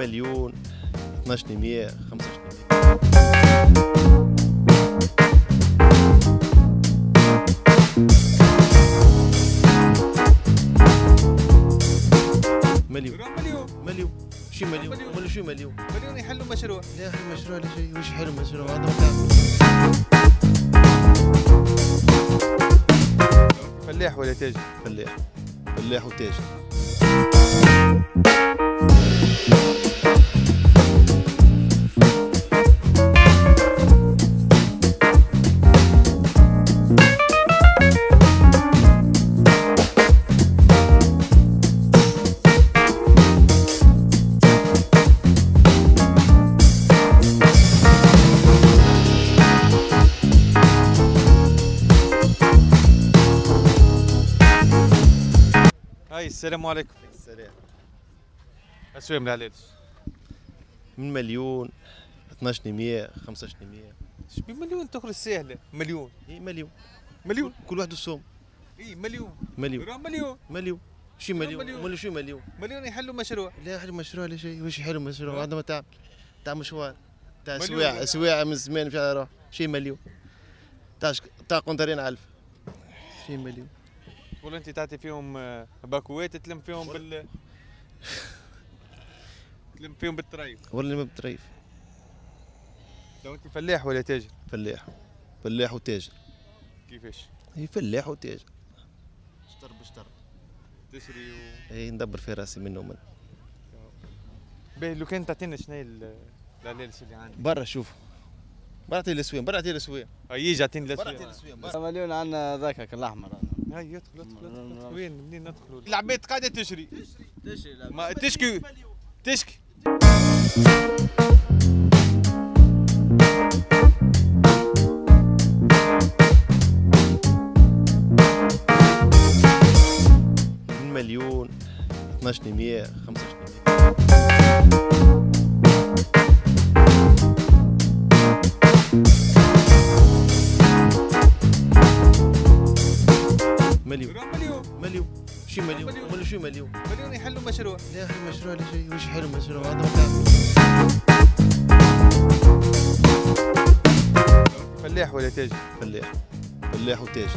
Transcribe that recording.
12 100 25 مليون. مليون. مليون. شي مليون. مليون. ولا شو مليون. مليون يحلوا مشروع. لا حلو مشروع لا شيء. وش حلو مشروع. فلاح ولا تاجر فلاح. فلاح وتاجر هاي السلام عليكم. السلام. أسوي من العلاج. من مليون 12 100 15 100 إيش بمليون تخرج سهلة؟ مليون. إي مليون. مليون. كل واحد الصوم إي مليون. مليون. مليون. مليون. شي مليون. مليون. شو مليون. مليون يحلوا مشروع. لا حلو مشروع لا شيء. وش حلو مشروع؟ هذا ما تعب تاع مشوار. تاع مليون. سواع سواع من زمان على روح شي مليون. تاع تاع قنطرين ألف. شي مليون. ولا أنت تعطي فيهم آه، باكوات تلم فيهم بال تلم فيهم بالطريف ولا ما بتريف لو أنت فلاح ولا تاجر؟ فلاح. فلاح وتاجر. كيفاش؟ هي فلاح وتاجر. شطر بشطر. تشري و... اي ندبر في راسي منه ومن باهي لو كان تعطينا شنو هي العلالش اللي عندك؟ برا شوف. برا اعطي الاسويم برا اعطي الاسويم هاي يجي اعطيني برا الاسئله اعطي الاسويم برا. مليون عندنا ذاك الأحمر. هاي يدخل يدخل وين؟ منين ندخلوا؟ العباد قاعدة تشري. تشري ما تشكي. تشكي. مليون 12 100 25 مليون مليون مليون شي مليون مليون. ولا شو مليون مليون يحلوا مشروع لا حلو مشروع لا شيء. وش حلو مشروع هذا. فلاح ولا تاجر فلاح. فلاح وتاجر